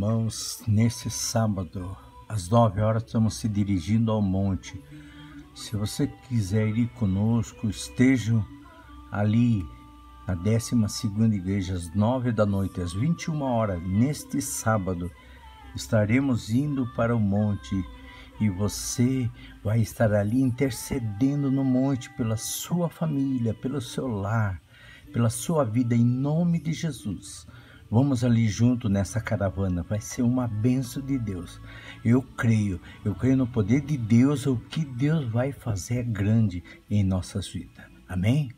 Nós, nesse sábado, às nove horas, estamos se dirigindo ao monte. Se você quiser ir conosco, estejam ali na 12 igreja, às nove da noite, às 21 horas, neste sábado, estaremos indo para o monte e você vai estar ali intercedendo no monte pela sua família, pelo seu lar, pela sua vida, em nome de Jesus. Vamos ali junto nessa caravana, vai ser uma benção de Deus. Eu creio, eu creio no poder de Deus, o que Deus vai fazer é grande em nossas vidas. Amém?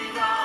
Freedom.